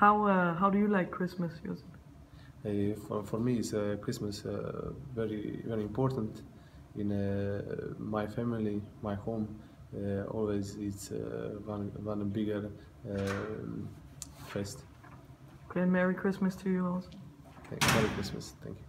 How uh, how do you like Christmas, Josip? Uh, for, for me, it's uh, Christmas uh, very very important in uh, my family, my home. Uh, always it's uh, one one bigger um, fest. Okay, Merry Christmas to you also. Thank- Merry Christmas. Thank you.